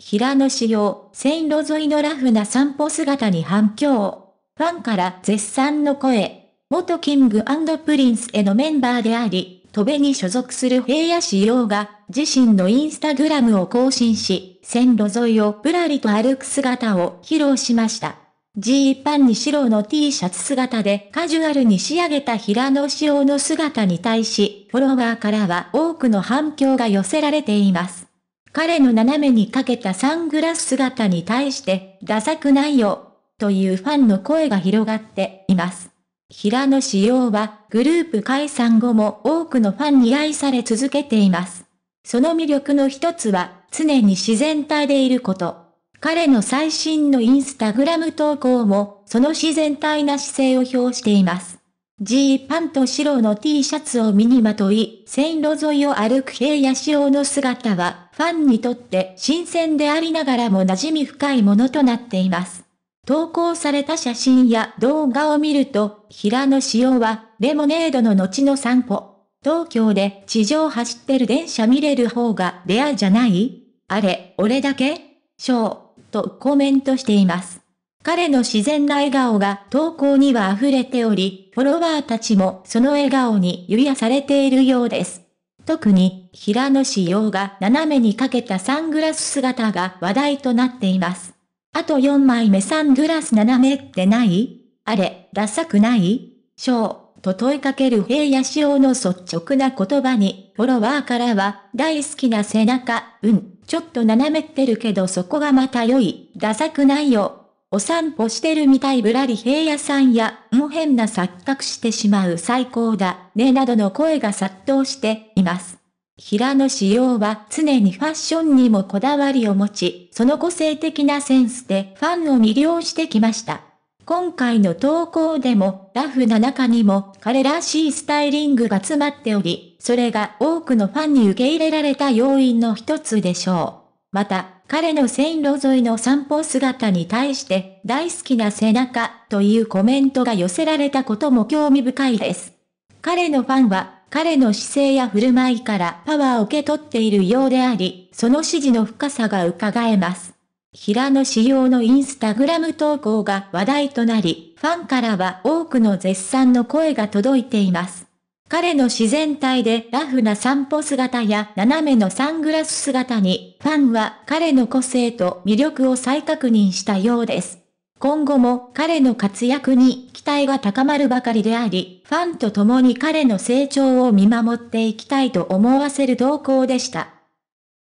平野紫耀、線路沿いのラフな散歩姿に反響。ファンから絶賛の声。元キングプリンスへのメンバーであり、 TOBEに所属する平野紫耀が、自身のインスタグラムを更新し、線路沿いをぶらりと歩く姿を披露しました。ジーパンに白の T シャツ姿でカジュアルに仕上げた平野紫耀の姿に対し、フォロワーからは多くの反響が寄せられています。彼の斜めにかけたサングラス姿に対して、ダサくないよ、というファンの声が広がっています。平野仕様はグループ解散後も多くのファンに愛され続けています。その魅力の一つは常に自然体でいること。彼の最新のインスタグラム投稿もその自然体な姿勢を表しています。ジーパンと白の T シャツを身にまとい、線路沿いを歩く平野仕様の姿は、ファンにとって新鮮でありながらも馴染み深いものとなっています。投稿された写真や動画を見ると、平野仕様は、レモネードの後の散歩。東京で地上走ってる電車見れる方がレアじゃない？あれ、俺だけ？ショー、とコメントしています。彼の自然な笑顔が投稿には溢れており、フォロワーたちもその笑顔に癒されているようです。特に、平野仕様が斜めにかけたサングラス姿が話題となっています。あと4枚目サングラス斜めってない？あれ、ダサくない？ショー、と問いかける平野仕様の率直な言葉に、フォロワーからは、大好きな背中、うん、ちょっと斜めってるけどそこがまた良い、ダサくないよ、お散歩してるみたいぶらり平野さんや、もう変な錯覚してしまう最高だ、ねなどの声が殺到しています。平野仕様は常にファッションにもこだわりを持ち、その個性的なセンスでファンを魅了してきました。今回の投稿でも、ラフな中にも彼らしいスタイリングが詰まっており、それが多くのファンに受け入れられた要因の一つでしょう。また、彼の線路沿いの散歩姿に対して大好きな背中というコメントが寄せられたことも興味深いです。彼のファンは彼の姿勢や振る舞いからパワーを受け取っているようであり、その支持の深さが伺えます。平野仕様のインスタグラム投稿が話題となり、ファンからは多くの絶賛の声が届いています。彼の自然体でラフな散歩姿や斜めのサングラス姿に、ファンは彼の個性と魅力を再確認したようです。今後も彼の活躍に期待が高まるばかりであり、ファンと共に彼の成長を見守っていきたいと思わせる動向でした。